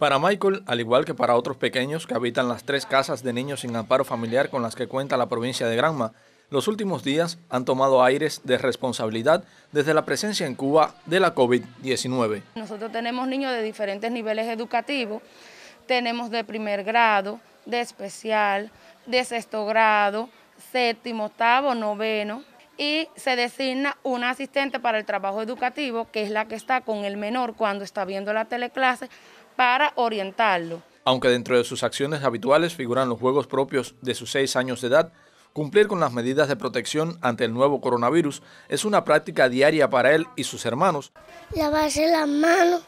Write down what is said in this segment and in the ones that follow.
Para Michael, al igual que para otros pequeños que habitan las tres casas de niños sin amparo familiar con las que cuenta la provincia de Granma, los últimos días han tomado aires de responsabilidad desde la presencia en Cuba de la COVID-19. Nosotros tenemos niños de diferentes niveles educativos, tenemos de primer grado, de especial, de sexto grado, séptimo, octavo, noveno, y se designa una asistente para el trabajo educativo, que es la que está con el menor cuando está viendo la teleclase, para orientarlo. Aunque dentro de sus acciones habituales figuran los juegos propios de sus seis años de edad, cumplir con las medidas de protección ante el nuevo coronavirus es una práctica diaria para él y sus hermanos. Lavarse las manos,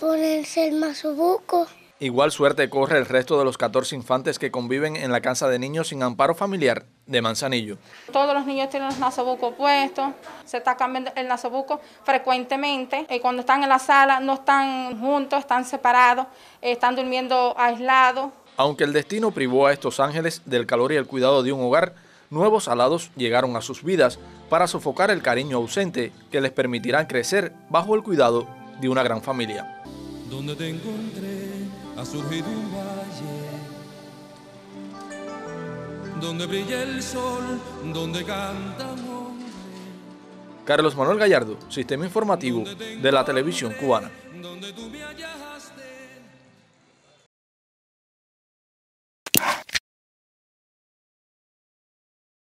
ponerse el masobuco. Igual suerte corre el resto de los 14 infantes que conviven en la casa de niños sin amparo familiar de Manzanillo. Todos los niños tienen los nasobucos puestos, se está cambiando el nasobuco frecuentemente. Y cuando están en la sala no están juntos, están separados, están durmiendo aislados. Aunque el destino privó a estos ángeles del calor y el cuidado de un hogar, nuevos alados llegaron a sus vidas para sofocar el cariño ausente que les permitirán crecer bajo el cuidado de una gran familia. Donde te encontré ha surgido un valle donde brilla el sol, donde canta un Carlos Manuel Gallardo, Sistema Informativo de la Televisión Cubana.